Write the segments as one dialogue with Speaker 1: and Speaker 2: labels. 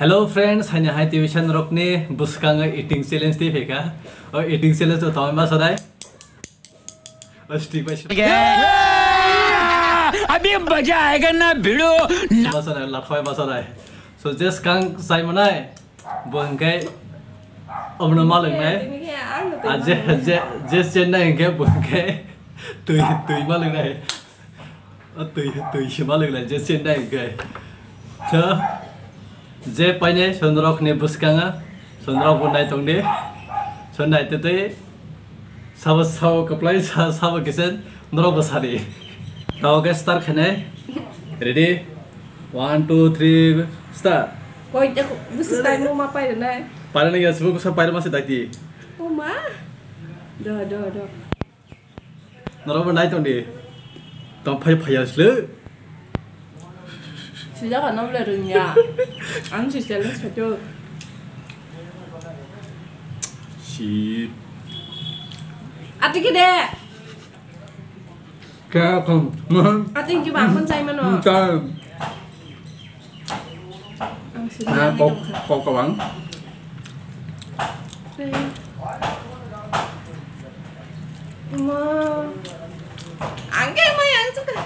Speaker 1: Hello friends हाँ यहाँ तिविसन रोक्ने बुस्कांग इटिंग चैलेंज थी फेका। और इटिंग चैलेंज तो था बस सराय और स्टिक
Speaker 2: अभी मज़ा आएगा ना भिड़ो।
Speaker 1: बस रहा लखवाए बस रहा है। सो जस्ट कांग साइ मनाए बंगे अपने नॉर्मल है। आज जे जे चेन्नई के बंगे तू ही माल लग रहा है। और तुई तुई माल लग रहा है जे चेन्नई के तो जे पाइने चन्द्रक ने बुस्काङा चन्द्रक बुनाय दंदे सनाय तै साबो साबो कप्लाय साबो किसेन नरक बसारि दावगे स्टार खने ready one two three star
Speaker 3: Koy, ako, gusto tayo mo mapay na eh.
Speaker 1: पारे नहीं गया को सब पारे मासे दाती
Speaker 3: Oh, ma. Dah, dah, dah.
Speaker 1: नरक बनाय दंदे तो फाय फायासले
Speaker 3: Sillaga noble ruña. Anzi, se le yo. Sí. ¿A ti
Speaker 1: qué
Speaker 3: de? ¿Qué con?
Speaker 1: ¿A ti
Speaker 3: qué va con Simon? No. Nà, có
Speaker 1: có
Speaker 3: có bắn.
Speaker 1: Mà.
Speaker 3: Ăn
Speaker 1: cái
Speaker 3: mấy ăn
Speaker 1: chút cái.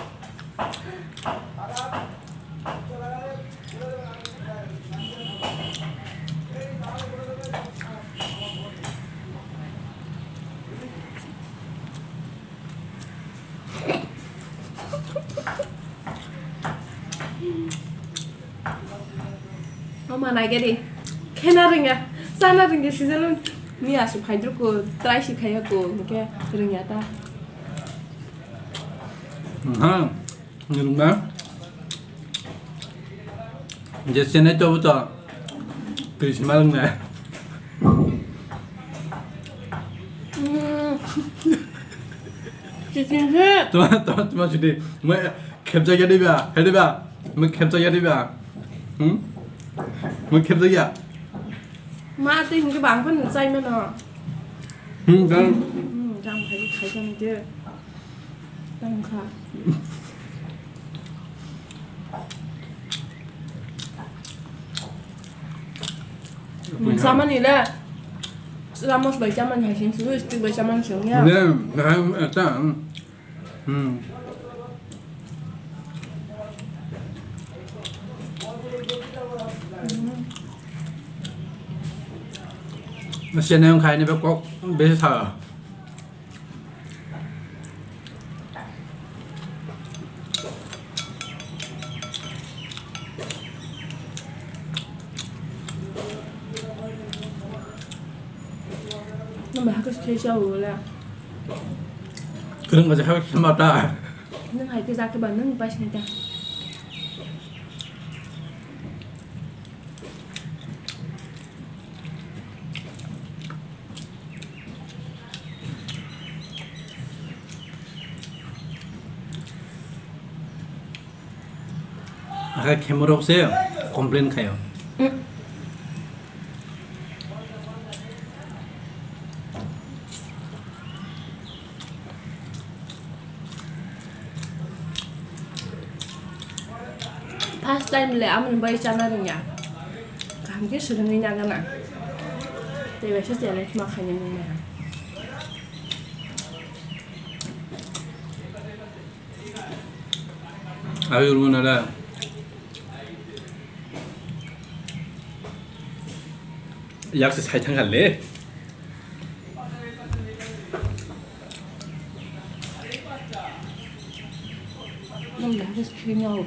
Speaker 3: 나게 돼. 캐나링아. 산나링게 시절은 미아 수 파이드고 트라이시
Speaker 1: 카야고 이렇게 들으냐다. 응. 누군가? 이제 세네 저부터 그 심하는 거야. hết tôi tôi tôi chỉ đi mày kẹp cho đi bà hết đi bà mày kẹp cho đi bà hm mày kẹp cho gì
Speaker 3: mà tin cái bảng phân dây mà
Speaker 1: nọ
Speaker 3: hm đang thấy thấy đang chưa đang khá sao mà này là Ramos 700 mình hay xin xuống, từ
Speaker 1: 700 mình xuống nha. Nè, nè, 음. nó xe em khai này bé có bé thở
Speaker 3: nó mà cái chơi show là
Speaker 1: 그런 거지 하고 싶은 마다.
Speaker 3: 능 할게 자기 반응 맛있는다.
Speaker 1: 아까 캐물어 없어요. 컴플레인 가요.
Speaker 3: 응. time lẻ mình bay chăm ra được nhà cảm cái sự thân nhau các bạn thì vậy sẽ trả lại mặc hành nhân nhà
Speaker 1: 아유 루나라 약수 사탕 갈래? 넌 나를 그냥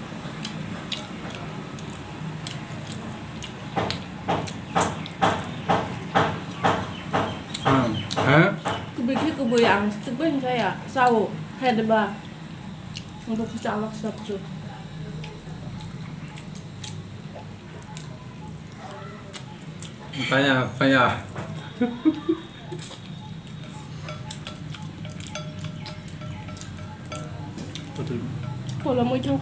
Speaker 3: ko boy ang sawo kaya untuk head ba
Speaker 1: ang buko sa alak sa kaya kaya kalau mau jauh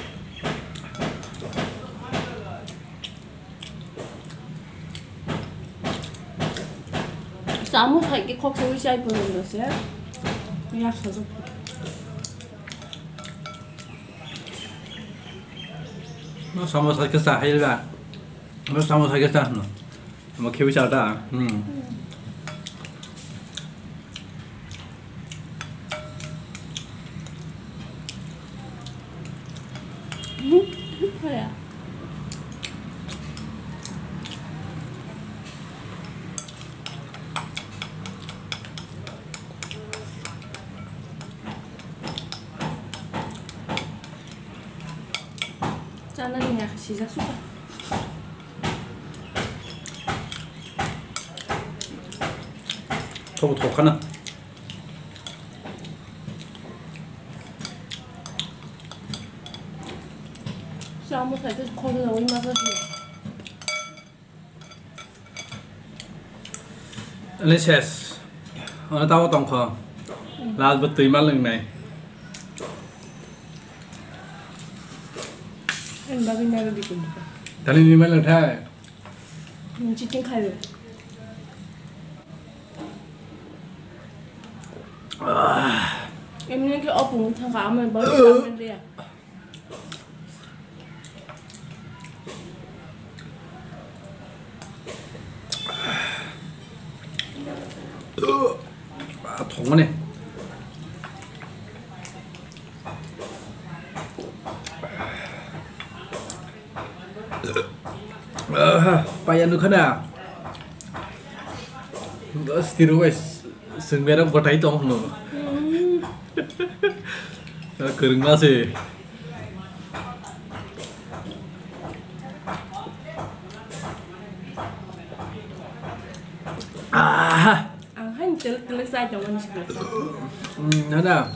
Speaker 3: Sao mà thấy cái khóc sôi chay vừa được sẽ Nhạc sử dụng
Speaker 1: 너 사무 사겠다 해라. 너 사무 사겠다 너. 뭐 개비자다. 음.
Speaker 3: Thôi à cho nên nhạc chỉ ra xúc
Speaker 1: 토부 독하나?
Speaker 3: sao mà thấy cái khô rồi mà sao thì
Speaker 1: Leches. Ano tao tong ko? Lahat ba tuy malang này?
Speaker 3: anh ba bên này
Speaker 1: Ni malang thay.
Speaker 3: mình chỉ tiếng khai rồi em những cái ốp bụng thằng cả mình bớt sao mình đi à
Speaker 1: 아, 동 पायानु खाना अस्तिरो
Speaker 3: वाइस जों बिराद गथाय दं होनो गोरोंना जे
Speaker 1: Nada,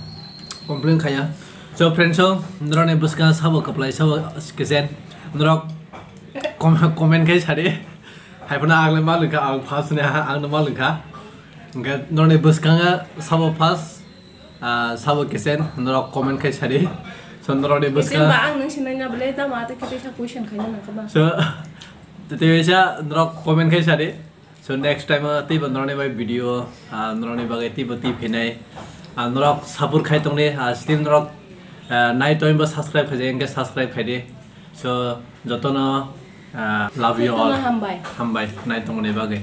Speaker 1: komplain ah, So friends, ah, ah, ah, ah, ah, ah, ah, ah, ah, kom comment kai chade. Hai puna agle ma lungka ang pas ne ha ang ma lungka. Nga nero ne buska nga sabo pas sabo kesen nero comment kai chade. So nero ne
Speaker 3: Kasi
Speaker 1: buska.
Speaker 3: ba ang nang sinanya bale ta mata kita sa question kanya na ka ba
Speaker 1: So त्यतिबेला नर कमेन्ट खै सारे so next time त्यही भयो नरने by video नरने बागे त्यही भयो त्यही फेनाइ नरक सापुर खाइ तंने स्टिल नरक नाइ टाइम बा सब्सक्राइब खाइ एंगे सब्सक्राइब खाइ दे सो जतन Ah,
Speaker 3: love
Speaker 1: you
Speaker 3: all. Hambai.
Speaker 1: Hambai. Naitong ne bagay.